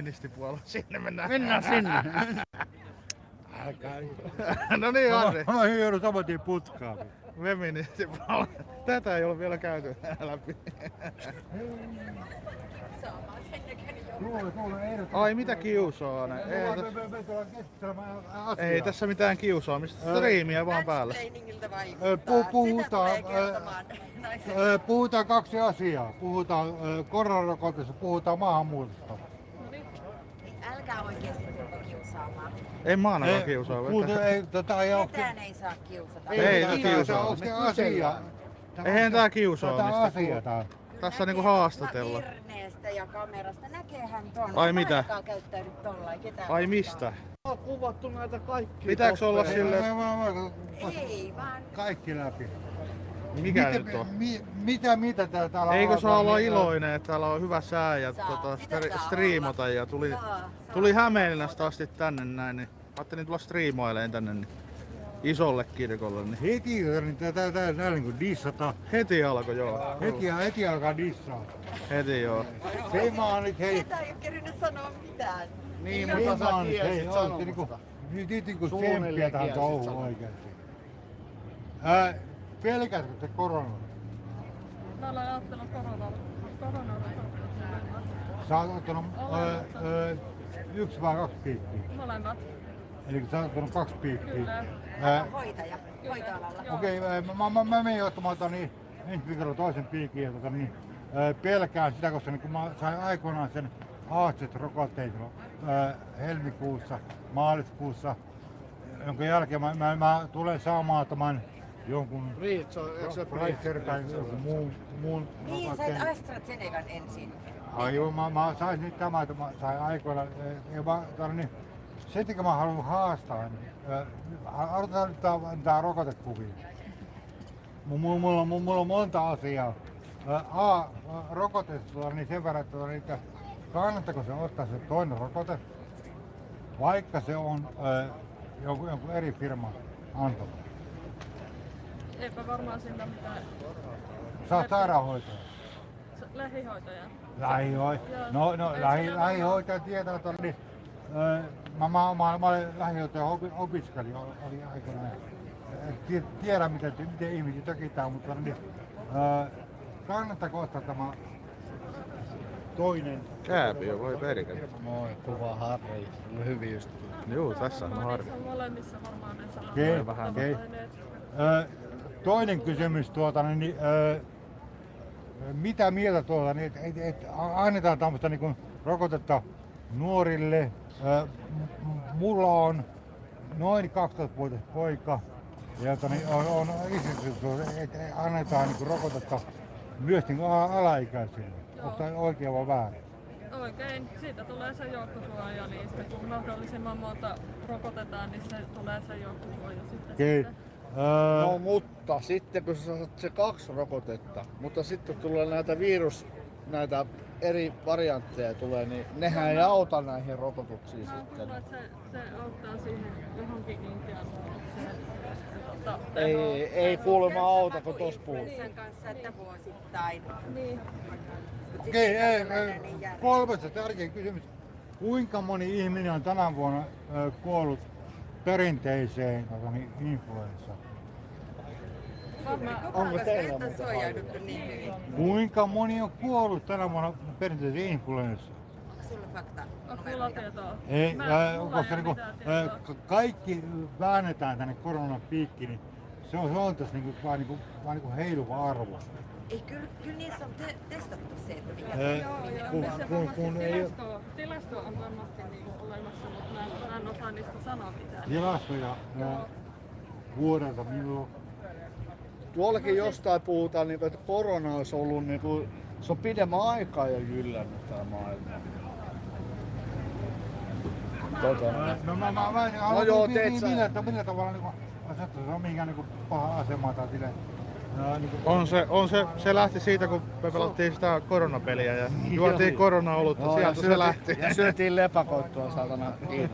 feministipuolue, sinne mennään. Mennään sinne. no niin, Harri. Mä hyödyn saman tien putkaan. Feministipuolue. Tätä ei ole vielä käyty läpi. Ai mitä kiusaa ne? Ei, tässä, ei tässä mitään kiusaamista, striimiä vaan päällä. Pu- puhutaan, Puhutaan kaksi asiaa. Puhutaan koronarokotteesta, puhutaan maahanmuutosta. Oikeesti tulko kiusaamaan. En mä ainakaan kiusaa. Puhuta, ei, tota ei ole... Ketään ei saa kiusata. Ei, tätä- kiusaa. Onko se asia? Eihän tää Tätä kiusaamista. asiaa tää. Tässä niinku haastatella. Virneestä ja kamerasta näkeehän ton. Ai mitä? Ai ei mistä? On kuvattu näitä kaikkia. Pitääks olla toppeja. sille... Mä- mä- mä- saa. Ei vaan. Kaikki läpi. Mikä mitä, nyt on? Mi, mitä, mitä tää täällä Eikö saa olla niin, iloinen, että täällä on hyvä sää ja Saa, tota, stri- striimata ja tuli, Saa, saa. tuli Hämeenlinnasta asti tänne näin, niin ajattelin tulla striimoileen tänne niin isolle kirkolle, niin Heti, niin tää, tää, tää, tää niin kuin dissata. heti alkoi joo. Heti, heti alkaa dissaa. Heti joo. Se mä oon nyt hei. Ketään ei ole kerinyt sanoa mitään. Niin, Se mutta mä sä sanomasta. niinku. Nyt nyt niinku Suunnilleen tsemppiä tähän touhuun sanomasta. oikeesti. Ää, pelkäätkö te koronaa? Mä olen ajatellut koronaa. Koronarokotetta. Sä oot ottanut öö, öö, yksi vai kaksi piikkiä? Molemmat. Eli sä oot ottanut kaksi piikkiä. Kyllä. Ää, Hoitaja. Hoitoalalla. Okei, okay, mä, mä, mä menin ottamaan tota, niin, ensi viikolla toisen piikin ja tota, niin, ää, pelkään sitä, koska niin kun mä sain aikoinaan sen aastet rokotteen ää, helmikuussa, maaliskuussa, jonka jälkeen mä, mä, mä tulen saamaan tämän jonkun Pfizer tai jonkun muun, muun Niin, sait AstraZenecan ensin. Aivan, mä, mä sain nyt tämä, että mä sain aikoina, eh, ja mä, tää, niin, se, että mä haluan haastaa, niin äh, aloitetaan nyt tää, tää rokotekuvia. Mulla, mulla, mulla, on monta asiaa. Äh, A, rokotetta, niin sen verran, että, niin, että kannattako se ottaa se toinen rokote, vaikka se on äh, jonkun, jonkun eri firman antama. Eipä varmaan sillä mitään. Sä oot sairaanhoitaja. Lähihoitaja. Lähihoitaja. No, no lähi, lähihoitaja tietää, että oli, mä, mä, mä, mä olin lähihoitaja opi, opiskelija, oli aikanaan. Et tie- Tiedä, miten, miten ihmisiä tökitään, mutta niin, ö, kannattaako ottaa tämä toinen? Kääpiö, voi perkele. Moi, kuva Harri. On hyviä ystäviä. Juu, tässä on Harri. molemmissa varmaan ne samat Okei, vähän. okei. Toinen kysymys tuota, niin, niin, ö, mitä mieltä tuota, niin, et, et, et, annetaan tämmöistä niin rokotetta nuorille. Ö, m- m- mulla on noin 12-vuotias poika, ja tota, niin, on, on esitetty, että annetaan niin kuin, rokotetta myös niin alaikäisille. Joo. Onko tämä oikein vai väärin? Oikein, siitä tulee se joukkosuoja, niin sitten kun mahdollisimman monta rokotetaan, niin se tulee se joukkosuoja sitten. No mutta sitten kun sä saat se kaksi rokotetta, mutta sitten kun tulee näitä virus, näitä eri variantteja tulee, niin nehän ei auta näihin rokotuksiin Mä sitten. että se, se auttaa siihen johonkin intianukseen. Tota, Ei, ei kuulemma auta, kun tos puhut. Sen kanssa, että vuosittain. Niin. Okei, sitten ei, tällainen ei, niin ja tärkeä kysymys. Kuinka moni ihminen on tänä vuonna ö, kuollut perinteiseen tota, niin, influenssaan? Varmaan Onko teillä ole suojauduttu niin hyvin. Kuinka moni on kuollut tänä vuonna perinteiseen influenssaan? Onko sulla fakta? onko sulla tietoa? Ei, Mä- koska ei niinku, kaikki väännetään tänne koronan piikkiin, niin se on, se on tässä niinku, vaan, niinku, vaan niinku heiluva arvo. Ei, kyllä, kyllä niissä on te- testattu se, että mikä Ää, se Joo, joo. kun- kun- kun ei- tilasto on varmasti niin olemassa, mutta mä en, mä en osaa niistä sanoa mitään. Tilastoja vuodelta milloin? Tuollakin jostain puhutaan, niin, että korona olisi ollut, niin kuin, se on pidemmän aikaa jo jyllännyt tämä maailma. Tota, No mä, mä, mä, No joo, mi- teet mi- sä. millä, millä tavalla niinku, asettu, se on mihinkään niinku paha asema tai silleen. No, niinku, On se, on se, se lähti siitä, kun me pelattiin sitä koronapeliä ja juotiin korona-olutta, ja sieltä se syötiin- lähti. Ja syötiin lepakoittua saatana Kiina.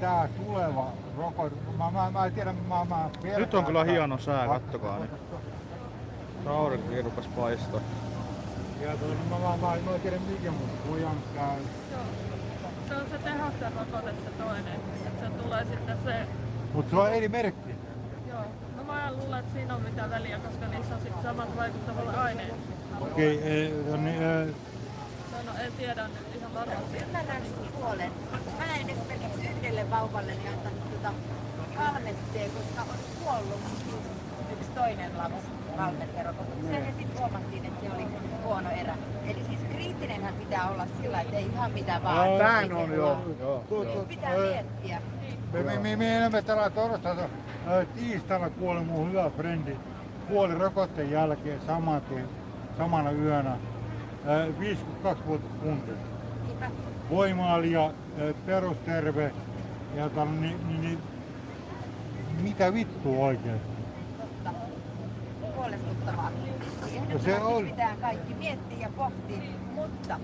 Tää tuleva rokote, mä, mä, mä en tiedä, mä, mä pelkään, Nyt on kyllä että- hieno sää, kattokaa niin. Aurinkokin rupes paistaa. Ja tuota, mä, mä, mä, mä en tiedä mikä mun pojan käy. Joo. Se on se tehosten rokote se toinen. Et se tulee sitten se, Mut se on eri merkki. No mä en luule, että siinä on mitään väliä, koska niissä on sitten samat vaikuttavat aineet. Okei, okay, niin, äh, No, no en tiedä nyt ihan varmasti. Ymmärrän sun puolen. Mä näin esimerkiksi yhdelle vauvalleni antanut tuota valmetteen, koska on kuollut yksi toinen lapsi valmetterokotukseen ja sitten huomattiin, että se oli huono erä. Eli siis kriittinenhän pitää olla sillä, että ei ihan mitä vaan. Näin on joo. joo. Niin Pitää miettiä. me, me, me, me elämme täällä torstaina. Tiistaina kuoli mun hyvä frendi. Kuoli rokotteen jälkeen saman tien, samana yönä. Äh, 52-vuotias kunti. Äh, perusterve. Ja tämän, niin, niin, niin, mitä vittua oikein? Huolestuttavaa. No se on. pitää kaikki miettiä ja pohtia, mutta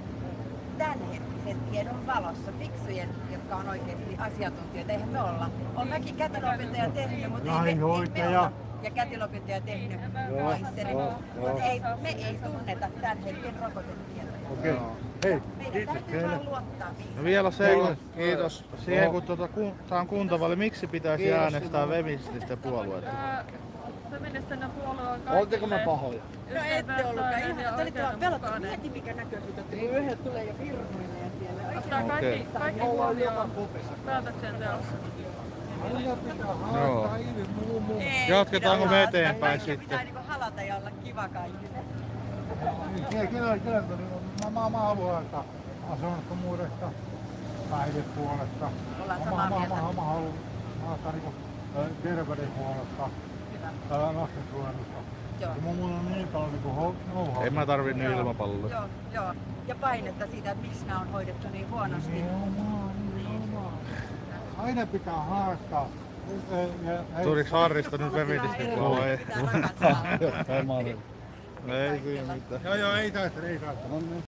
tämänhetkisen tiedon valossa fiksujen, jotka on oikeasti asiantuntijoita, eihän me olla. On mäkin kätilöopettaja tehnyt, mutta ei me, ei me olla. Ja kätilöopettaja tehnyt maisteri. Mutta ei, me ei tunneta tämän hetken rokotetietoja. Okei. Okay. Hei, Meidän täytyy vaan luottaa No vielä se, kun, Kiitos. siihen kun tuota, kun, tää on kuntavaali, miksi pitäisi Kiitos äänestää sinulle. feminististen Tää feministinen puolue on kaikille Oltiinko me pahoja? No ette ollutkaan. Ihan, te olitte vaan pelottu. oikeudenmukainen. Mieti mikä näköisyyttä tuli. Yhdet tulee jo firmoilee siellä. Ottaa kaikki, kaikki huomioon päätöksenteossa. Joo. Jatketaanko me eteenpäin sitten? Pitää niinku halata ja olla kiva kaikille. Kyllä, kyllä, kyllä. Mä, mä, mä haluan, että asunnottomuudesta, päihdepuolesta. Ollaan Mä, samaa mä, mieltä. mä, mä, mä haluan niinku, terveydenhuollosta, Ää, lastensuojelusta. Joo. Ja mulla on niin paljon niinku ho- know-how. En mä tarvi Joo, ilmapalloa. Joo, joo. Ja painetta siitä, että miksi nämä on hoidettu niin huonosti. Nimenomaan, nimenomaan. Aina pitää haastaa. Tuliks Harrista nyt puolue? Pitää rakastaa. Ei siinä mitään. Joo, joo, ei taistele, ei taistele.